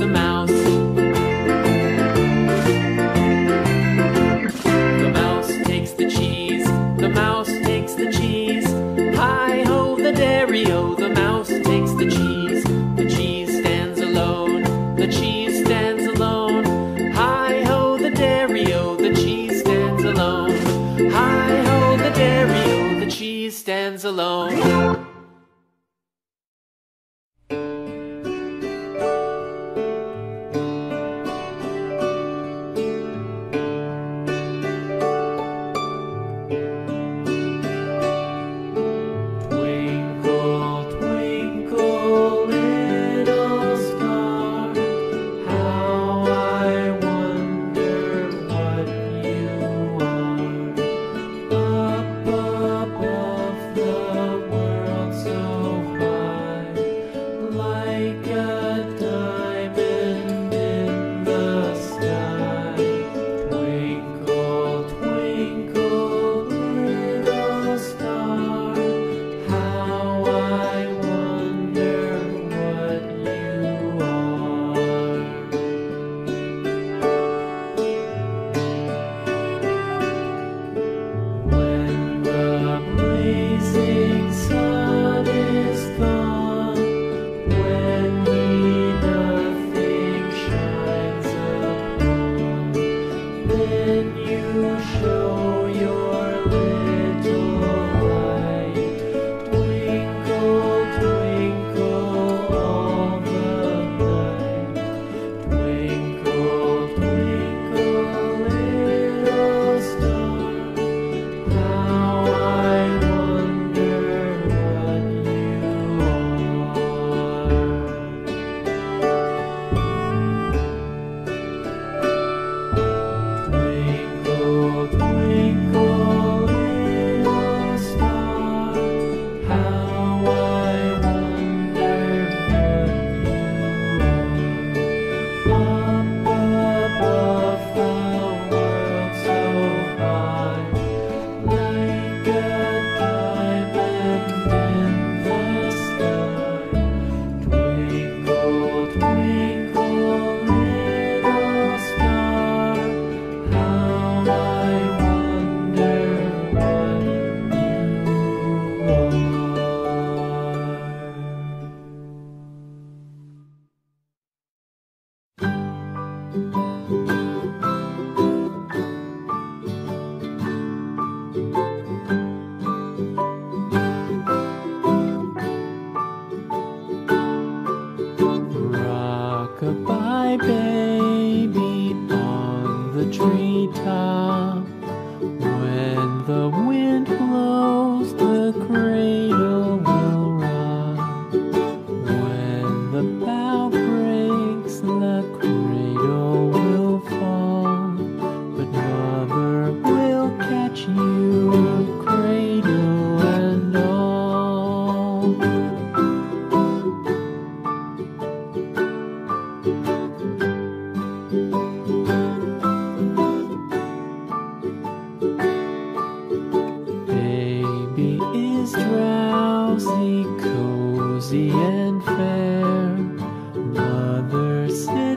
the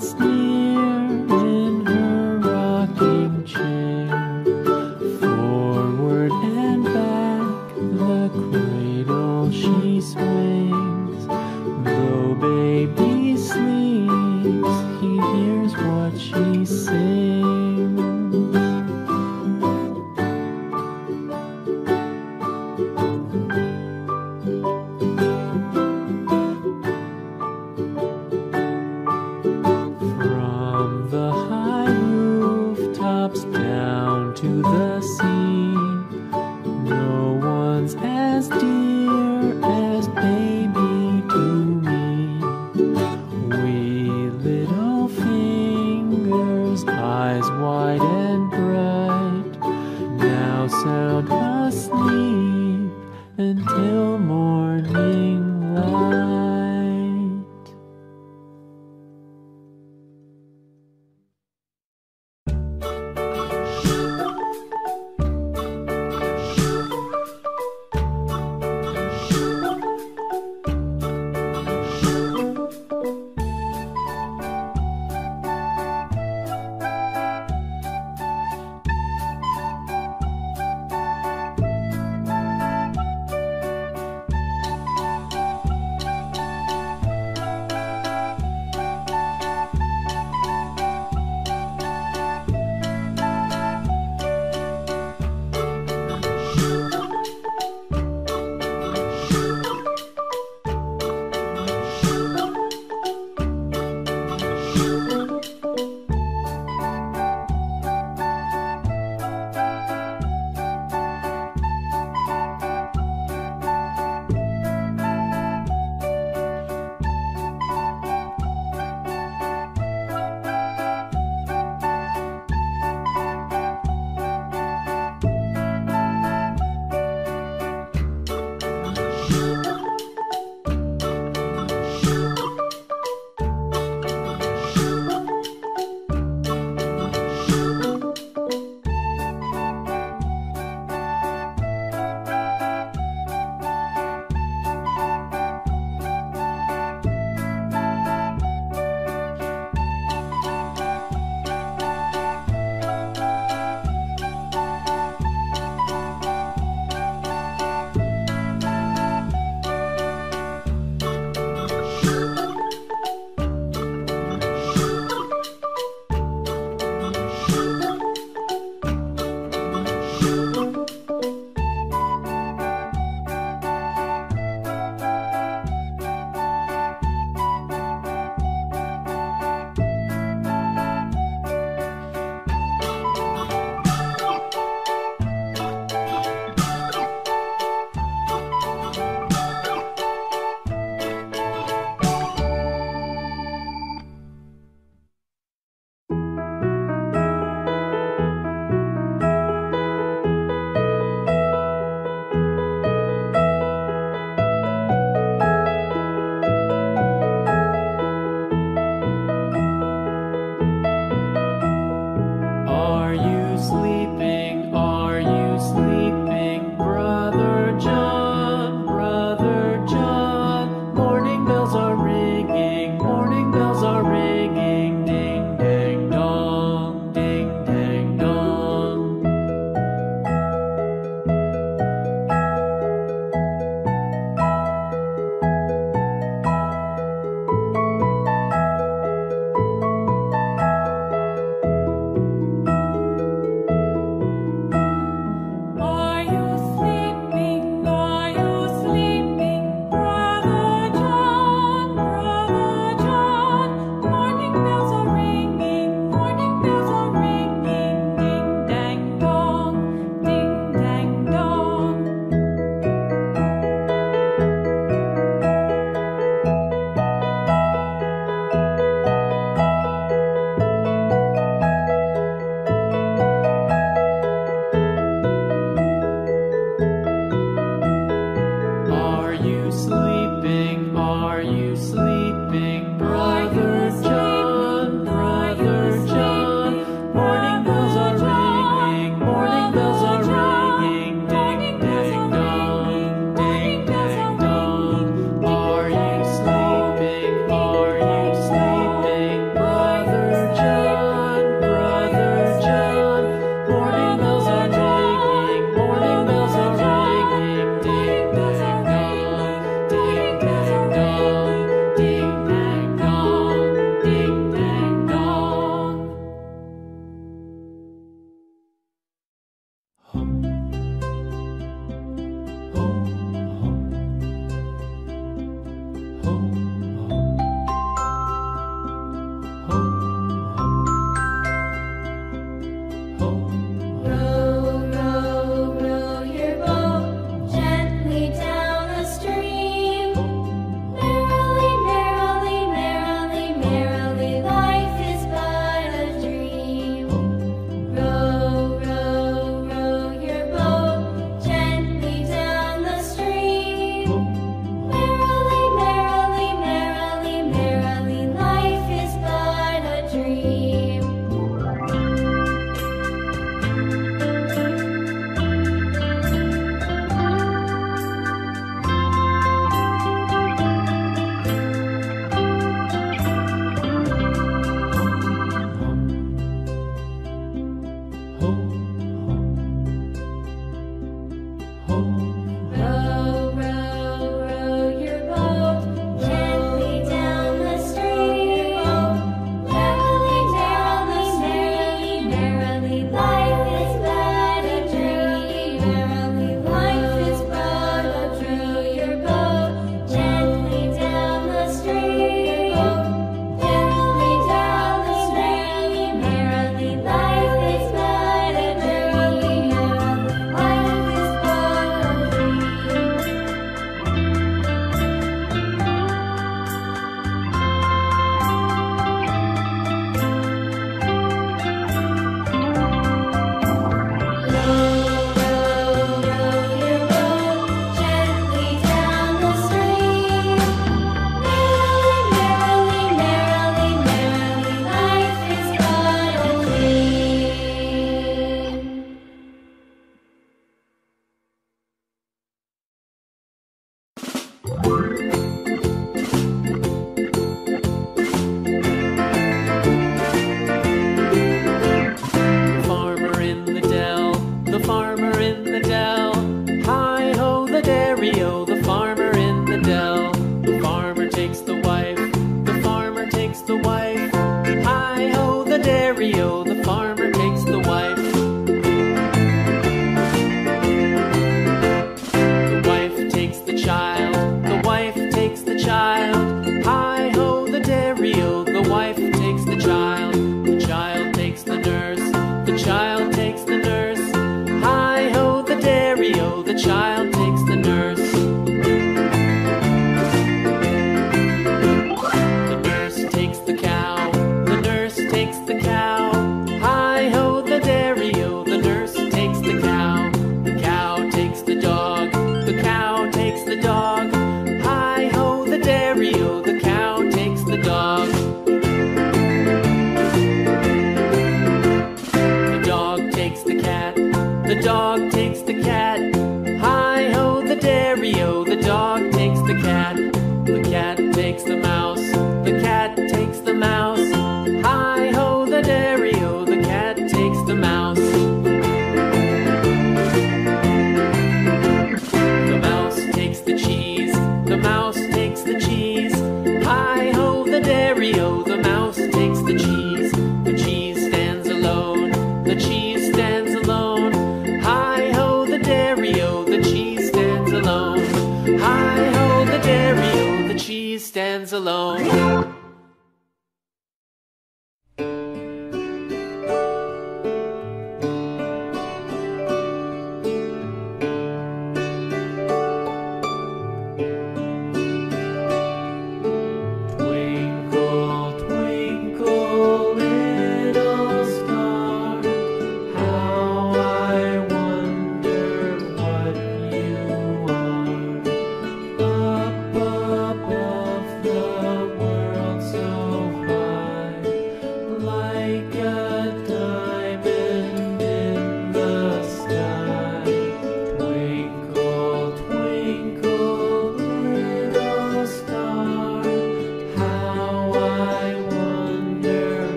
sits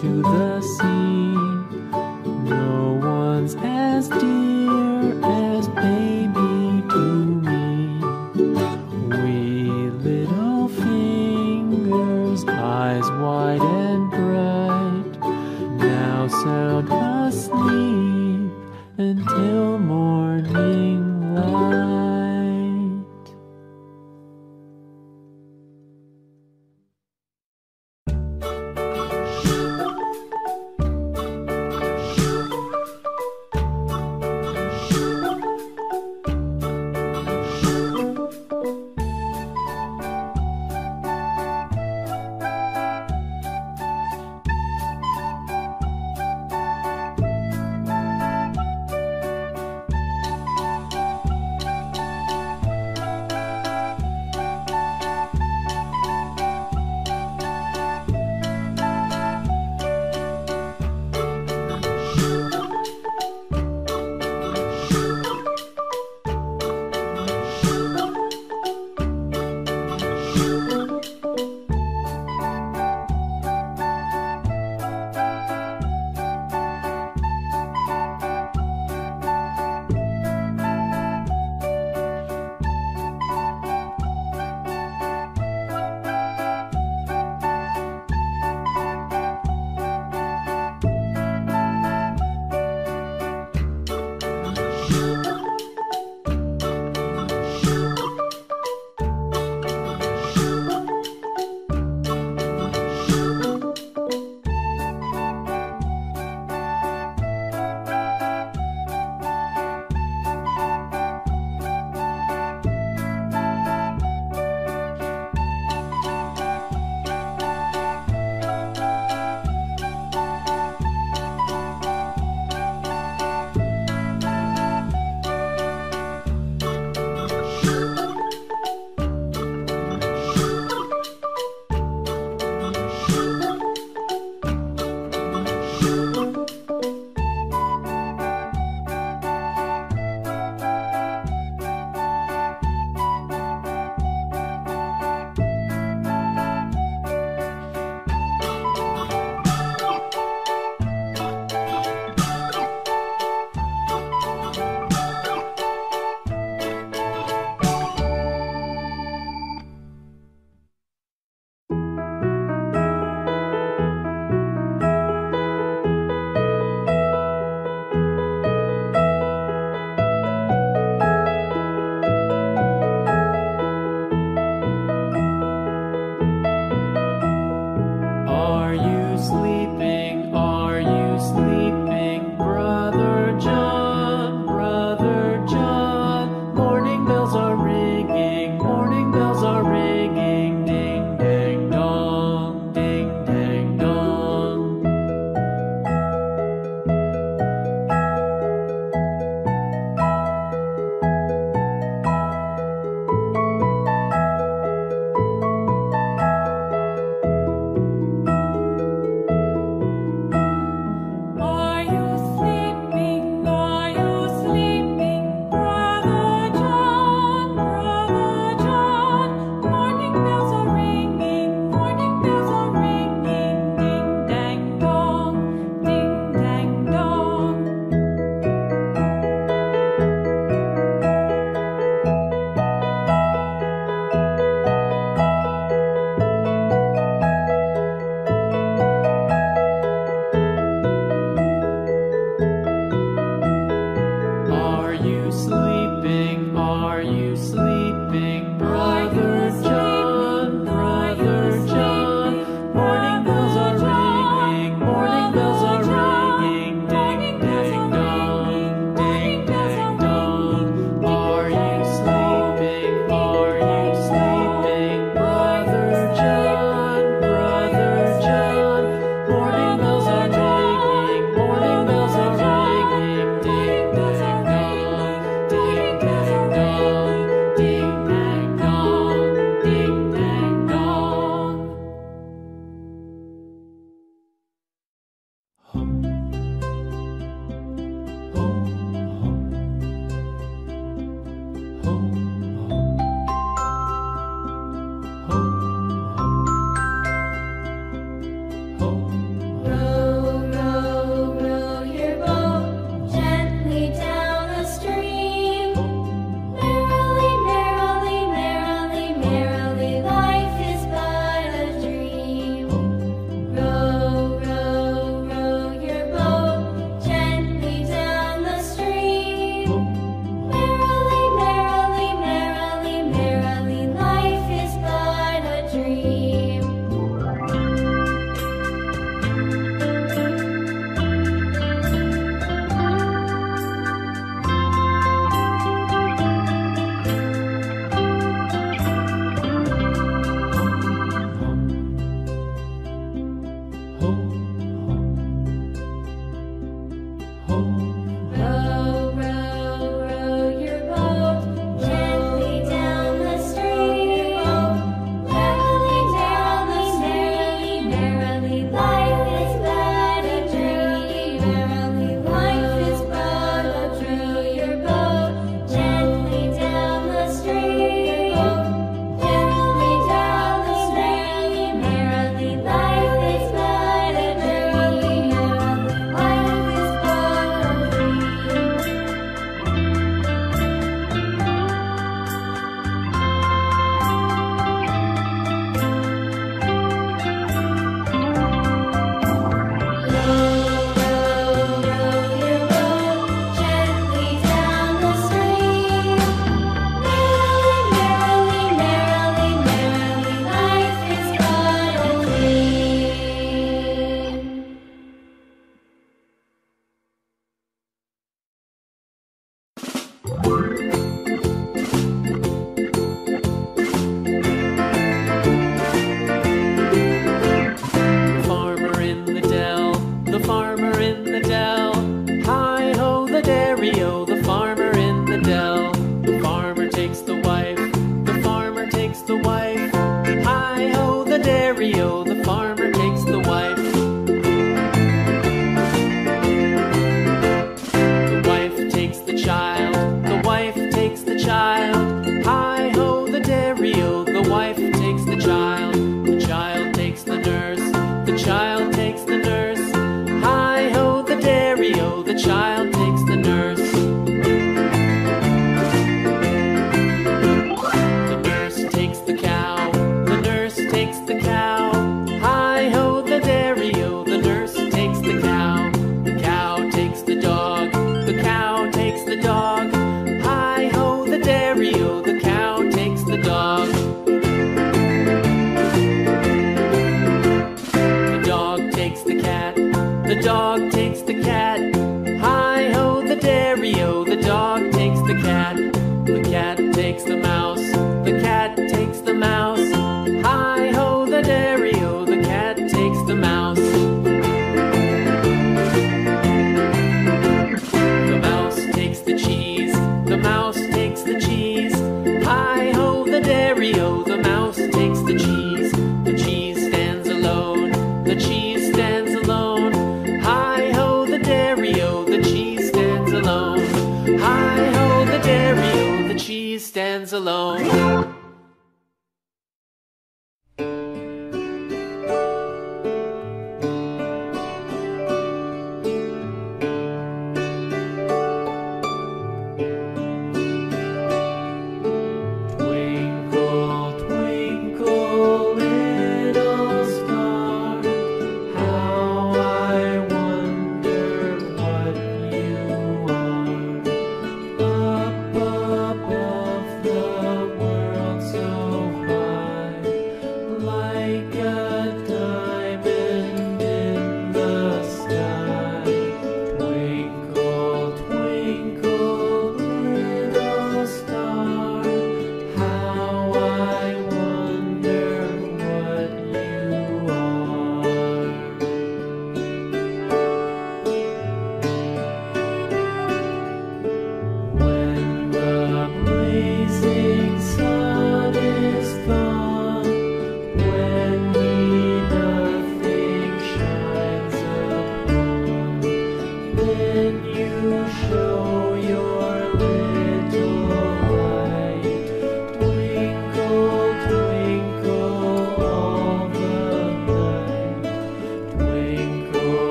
to the sea.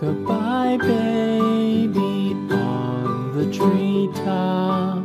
Goodbye, baby, on the treetop.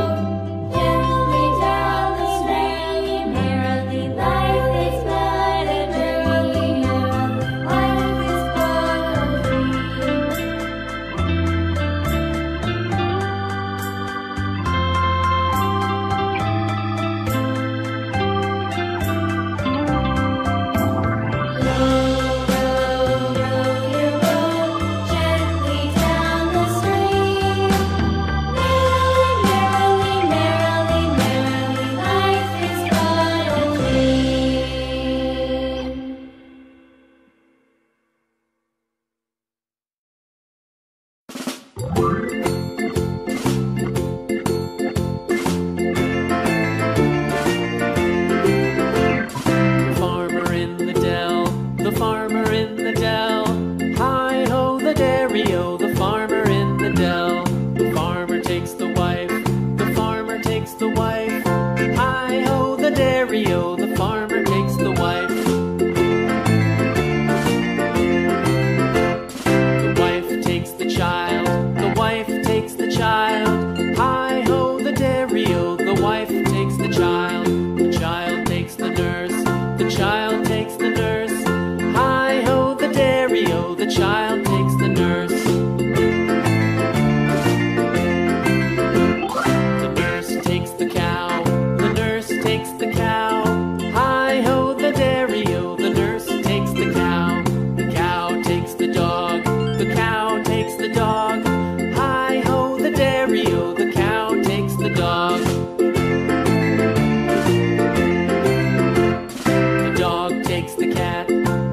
love.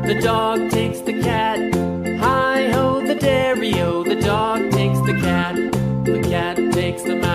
the dog takes the cat. Hi ho, the dairy o, the dog takes the cat. The cat takes the mouse.